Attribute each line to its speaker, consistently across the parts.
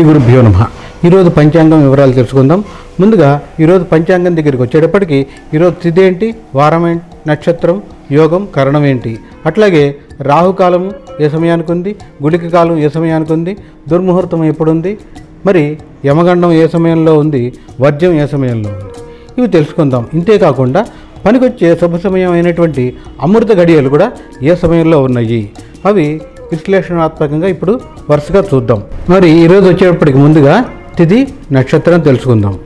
Speaker 1: శ్రీ గురుభ్యో నమ. ఈరోజు పంచాంగం వివరాలు తెలుసుకుందాం. ముందుగా ఈరోజు పంచాంగం దగ్గరికి వచ్చేటప్పటికి ఈరోజు తిథి ఏంటి వారం ఏంటి నక్షత్రం యోగం కరణం ఏంటి? అట్లాగే రాహుకాలం ఏ సమయానికి ఉంది? గుళిక కాలం ఏ సమయానికి ఉంది? దుర్ముహూర్తం ఎప్పుడు ఉంది మరి యమగండం ఏ సమయంలో ఉంది? వర్జ్యం ఏ సమయంలో ఉంది? ఇవి తెలుసుకుందాం. ఇంతేకాకుండా పనికొచ్చే శుభ సమయం అయినటువంటి అమృత గడియలు కూడా ఏ సమయంలో ఉన్నాయి? అవి విశ్లేషణాత్మకంగా ఇప్పుడు వరుసగా చూద్దాం. మరి ఈరోజు వచ్చేటప్పటికి ముందుగా తిథి నక్షత్రం తెలుసుకుందాం.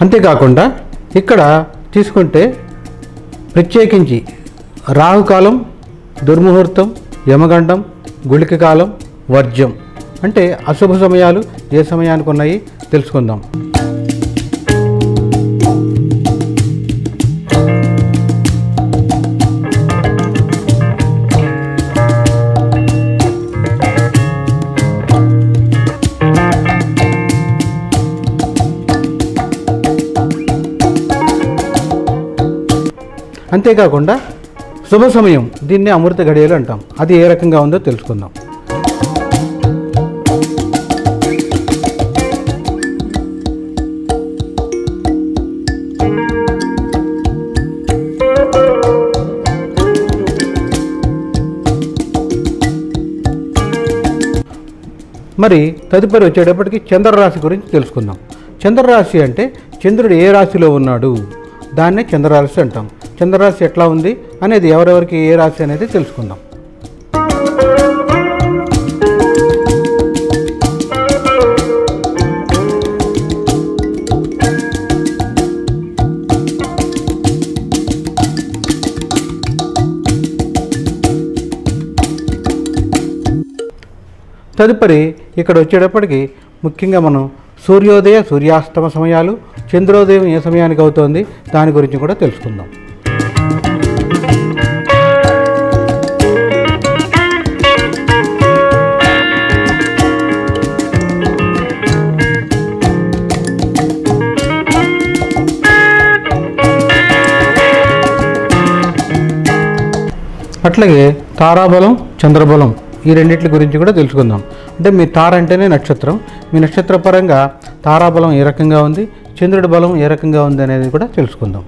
Speaker 1: అంతేకాకుండా ఇక్కడ తీసుకుంటే ప్రత్యేకించి రాహుకాలం దుర్ముహూర్తం యమగండం గుళిక కాలం వర్జ్యం. అంటే అశుభ సమయాలు ఏ సమయానికి ఉన్నాయి తెలుసుకుందాం. అంతేకాకుండా శుభ సమయం దీన్నే అమృత గడియలు అంటాం. అది ఏ రకంగా ఉందో తెలుసుకుందాం. మరి తదుపరి వచ్చేటప్పటికి చంద్రరాశి గురించి తెలుసుకుందాం. చంద్రరాశి అంటే చంద్రుడు ఏ రాశిలో ఉన్నాడు? దాన్నే చంద్రరాశి అంటాం. చంద్రరాశి ఎట్లా ఉంది అనేది ఎవరెవరికి ఏ రాశి అనేది తెలుసుకుందాం. తదుపరి ఇక్కడ వచ్చేటప్పటికి ముఖ్యంగా మనం సూర్యోదయ సూర్యాస్తమ సమయాలు చంద్రోదయం ఏ సమయానికి అవుతోంది దాని గురించి కూడా తెలుసుకుందాం. అట్లాగే తారాబలం చంద్రబలం ఈ రెండింటి గురించి కూడా తెలుసుకుందాం. అంటే మీ తార అంటేనే నక్షత్రం. మీ నక్షత్ర పరంగా తారాబలం ఏ రకంగా ఉంది? చంద్రుడి బలం ఏ రకంగా ఉంది అనేది కూడా తెలుసుకుందాం.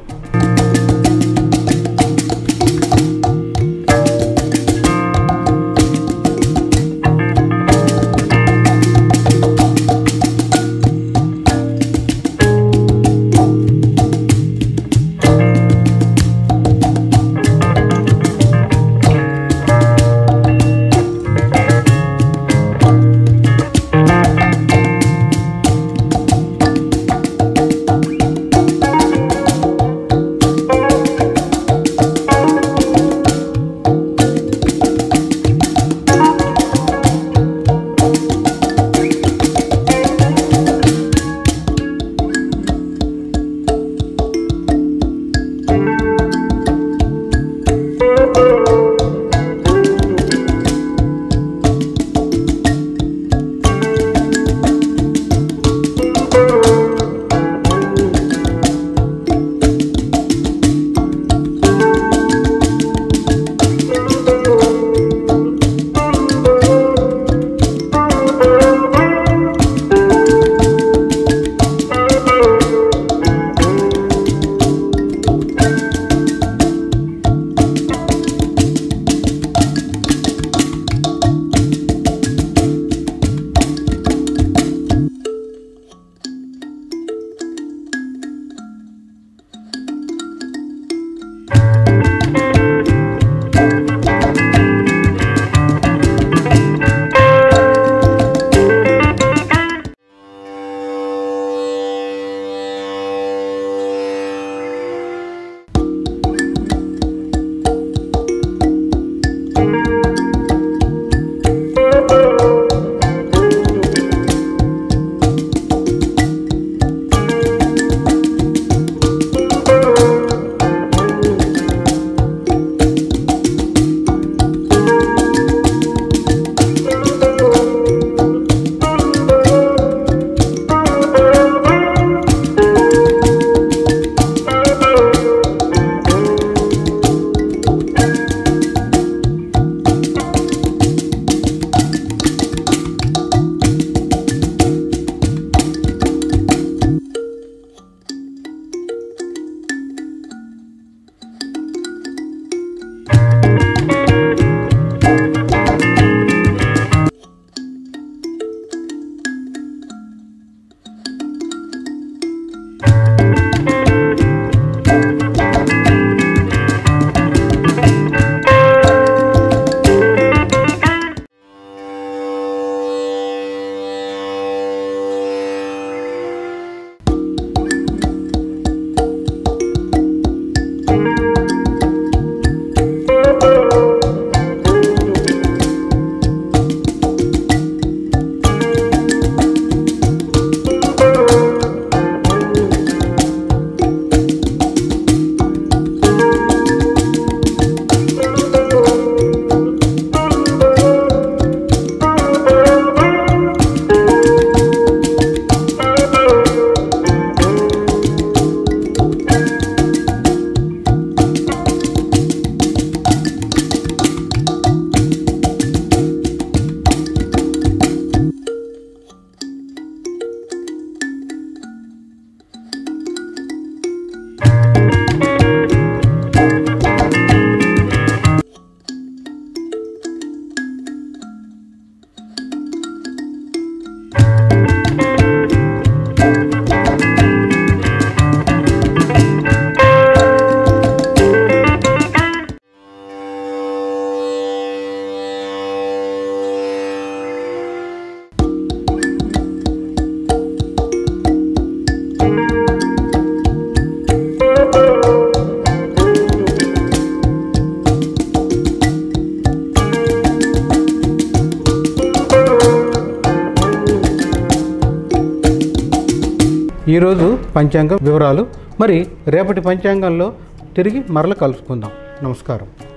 Speaker 1: ఈరోజు పంచాంగం వివరాలు. మరి రేపటి పంచాంగంలో తిరిగి మరల కలుసుకుందాం. నమస్కారం.